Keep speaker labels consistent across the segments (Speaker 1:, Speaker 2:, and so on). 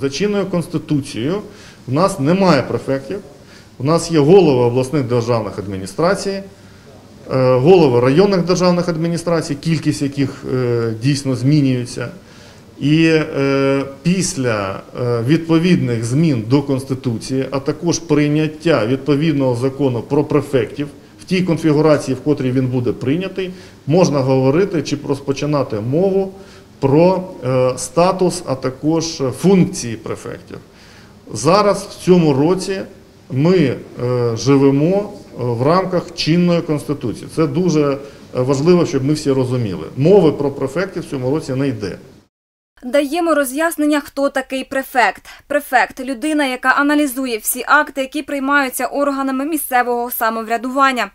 Speaker 1: За чинною конституцією в нас немає префектів, у нас є голови обласних державних адміністрацій, е, голови районних державних адміністрацій, кількість яких е, дійсно змінюється. І е, після відповідних змін до Конституції, а також прийняття відповідного закону про префектів в тій конфігурації, в котрій він буде прийнятий, можна говорити чи розпочинати мову про е, статус, а також функції префектів. Зараз в цьому році ми е, живемо е, в рамках чинної конституції. Це дуже е, важливо, щоб ми всі розуміли. Мови про префектів в цьому році не йде.
Speaker 2: Даємо роз'яснення, хто такий префект. Префект людина, яка аналізує всі акти, які приймаються органами місцевого самоврядування.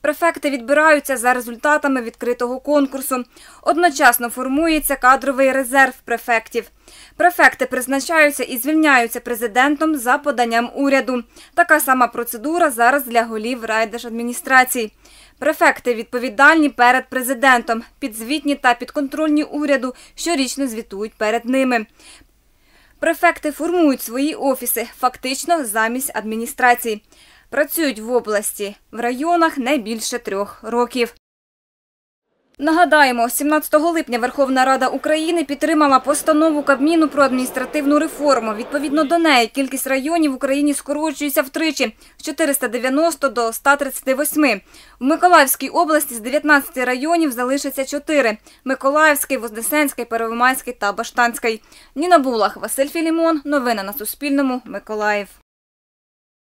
Speaker 2: Префекти відбираються за результатами відкритого конкурсу. Одночасно формується кадровий резерв префектів. Префекти призначаються і звільняються президентом за поданням уряду. Така сама процедура зараз для голів райдержадміністрацій. Префекти відповідальні перед президентом, підзвітні та підконтрольні уряду щорічно звітують перед ними. Префекти формують свої офіси фактично замість адміністрації. Працюють в області, в районах не більше трьох років. Нагадаємо, 17 липня Верховна Рада України підтримала постанову Кабміну про адміністративну реформу. Відповідно до неї кількість районів в Україні скорочується втричі з 490 до 138. В Миколаївській області з 19 районів залишиться 4 – Миколаївський, Вознесенський, Первомайський та Баштанський. Ніна Булах, Василь Філімон. Новини на Суспільному. Миколаїв.